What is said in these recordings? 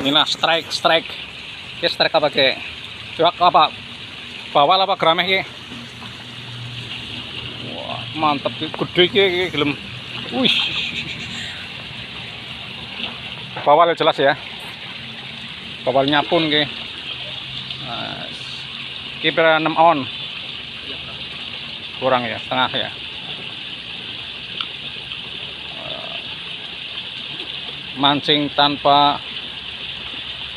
Inilah strike, strike. Ini strike apa ke? Coba apa? Bawal apa grameh ki? Wah, mantep. Gede ki gelem. Wih. Bawal jelas ya. Bawalnya pun. Nah, kira 6 on. Kurang ya, setengah ya. mancing tanpa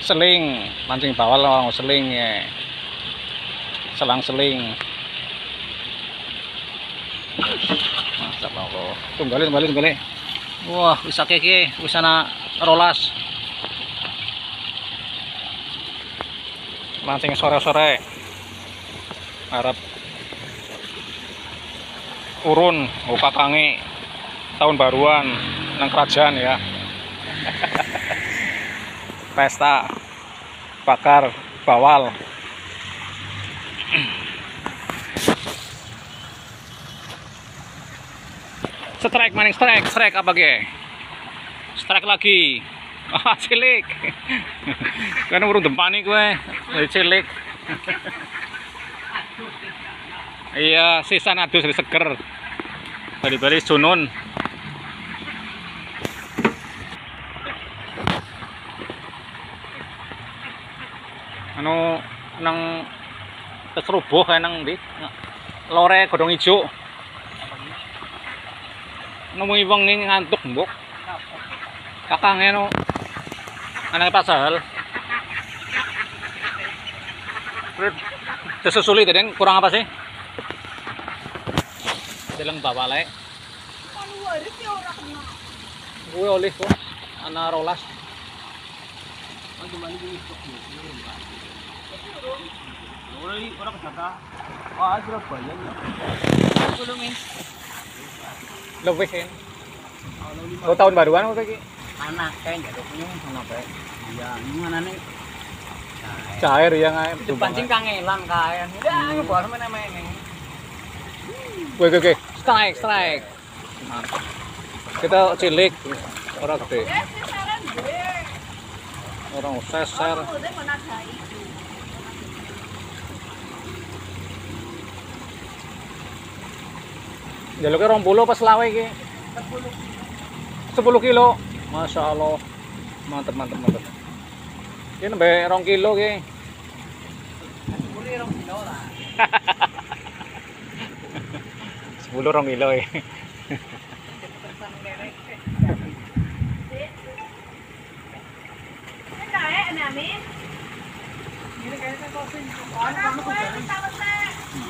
seling mancing bawal oh, seling ya. Selang seling. Mantap Allah tunggali tunggali tunggali wah bisa keke bisa na rolas. Mancing sore-sore. Harap urun buka kange tahun baruan nang kerajaan ya pesta bakar bawal. Strike maning strike strike apa ge? Strike lagi. Ah cilik. Kan urung dempani gue cilik. Iya sisa adus dari seger bali-bali sunun anu nang keserubuh kayak nang di lore godong ijo nemu wong ini ngantuk mbok. Kakangnya no anaknya pasal tersusuli tadi kurang apa sih? Dalam bawa lek gue oleh kok anak rolas Orang orang kata, ah Surabaya ya. Tulungin. lebih kan oh, tahun baruan apa ki Anak kayak jadi punya anak baik. Iya, ini mana nih? cair ya ngai Itu pancing kangelan kayak. Ya, ini baru mana main ini. Oke oke oke. Strike strike. Kita cilik orang gede. Orang seser. Jaluknya rong puluh pas lawe ki. 10 kilo. Masya Allah. Mantep mantep mantep. Ini nembe rong kilo ki. Boleh orang kilo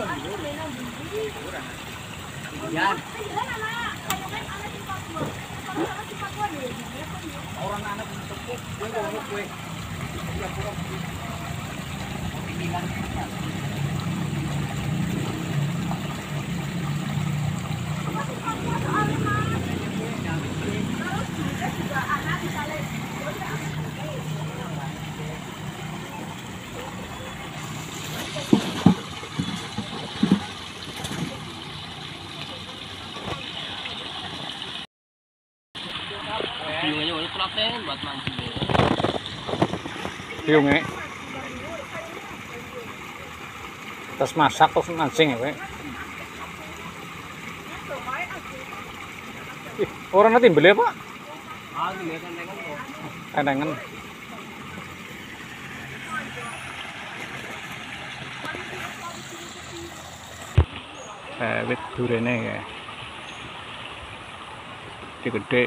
Dia. orang anak untuk gue ngomong gue. Ya kurang. Pilihan. Masih Papua soalnya mah. Terus dia juga anak misalnya. dia udah anak. Biungnya udah telaten buat mancing. Biung ya. Terus masak terus mancing ya. Pak. Ih, Orang nanti beli apa? Ah, kok. Eh, wit durene ya. Gede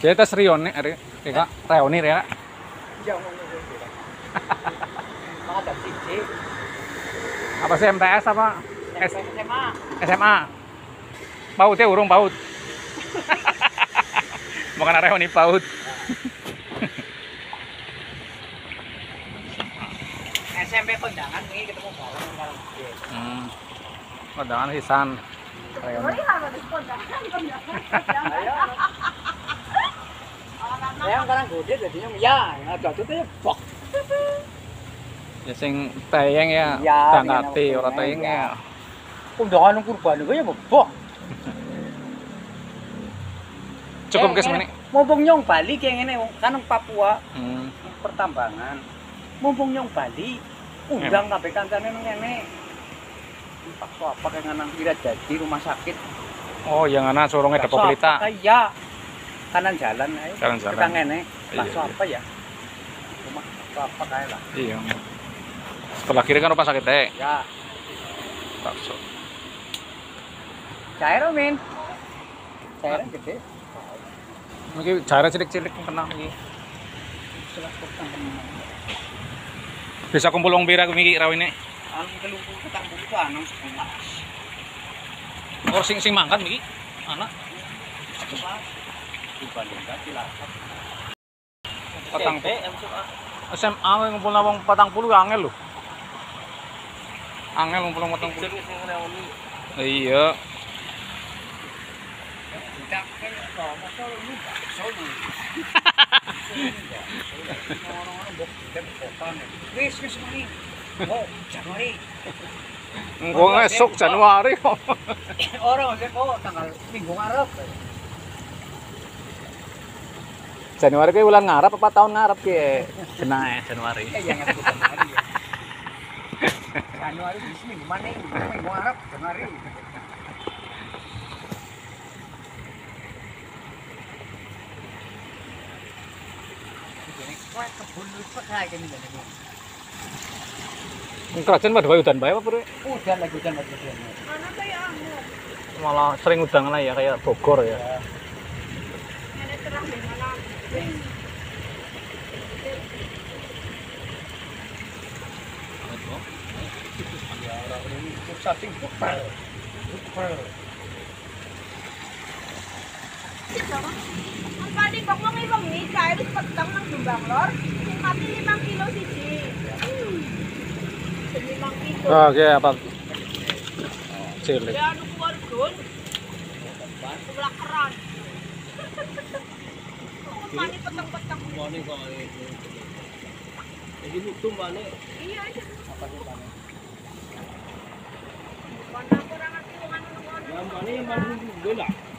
Jadi tes rione, Ari. Rika, reoni ya. Apa sih MTS apa? S SMA. SMA. Paut ya urung paut. Makan arah ni paut. SMP kondangan ini ketemu bareng bareng. Hmm. Hisan. Harus kondangan, kondangan. Saya sekarang gede jadinya ya, ada tuh tuh bok. ya sing tayeng ya, iya, ora tayeng iya. ya. Undangan kurban itu ya bok. Cukup guys ini. Mumpung nyong Bali kayak ngene kan Papua Hmm. pertambangan. Mumpung nyong Bali undang kabeh kancane nang ngene. Bakso apa kayak nang kira jadi rumah sakit. Oh, yang anak sorongnya Bakso pelita. Iya. Kanan jalan ayo. Kanan jalan. Kita ngene. Iya, Bakso iya. apa ya? Rumah bakso apa kayak lah. Iya. Sebelah kiri kan rumah sakit teh. Ya, Bakso. cair min. Cairan gede. Mungkin cara cilik-cilik kena iki. Setelah pertambangan. Bisa kumpul wong pira iki rawine? Anu kelungkung ketang itu anong sekolah. Oh, sing sing mangkat iki. Anak Dibandingkan Cilacap. Petang- SMA. SMA ngumpul wong 40 angel lho. Angel ngumpul wong 40. Iya. Tidak kok masa lu bakso nih. Orang-orang bok dan bokan. Wis wis mari. Oh, Januari. Engko esuk Januari kok. Maksudnya kok tanggal minggu ngarep. Januari ki bulan ngarep apa tahun ngarep ki? Kena ya Januari. Eh Januari ya. Januari di sini gimana nih? Minggu ngarep Januari. Kau kebun lupa kayak gini gini. Kerajaan pada udan bae apa bro? Udah lagi hujan lagi hujan. Mana kayak? Malah sering udan lah ya kayak Bogor ya. Ini di malam. Orang ini susah sing super. Super. Ang kali kok wong ibang ni kaya wis petang nang Jombang Lor, sing mati 5 kilo siji. Sing 5 kilo. Oke apa? Cilik. Ya ini petang-petang semua kok ini jadi ini tumpah iya itu. apa sih tanya warna kurang nanti warna warna warna warna warna yang warna warna warna